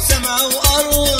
سما وأرض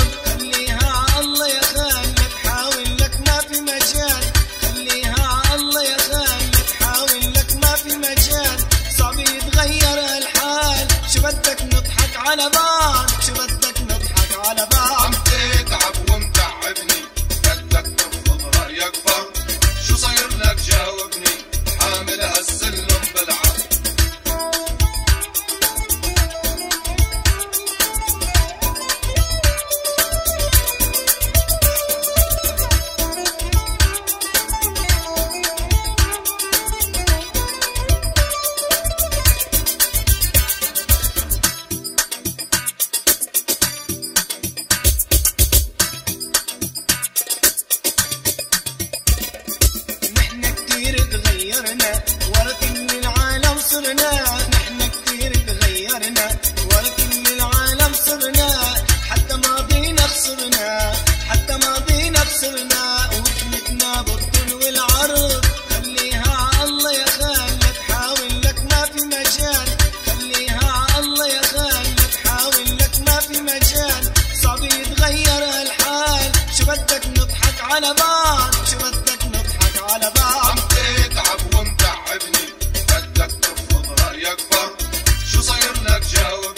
تغيرنا ولكن العالم صرنا نحن كثير تغيرنا ولكن العالم صرنا حتى ما بينا خسرنا حتى ما بينا خسرنا وكلتنا بالطول والعرض خليها الله يا خال لا تحاول لك ما في مجال خليها الله يا خال لا تحاول لك ما في مجال صعب يتغير الحال شو بدك نضحك على بعض؟ Joe.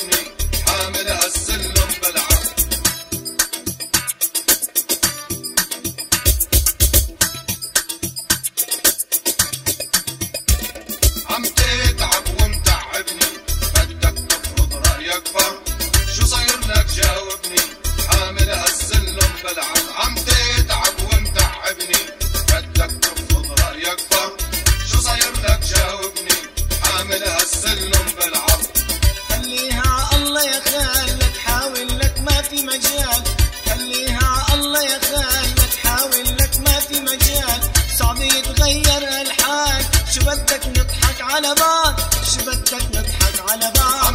I love Alaba.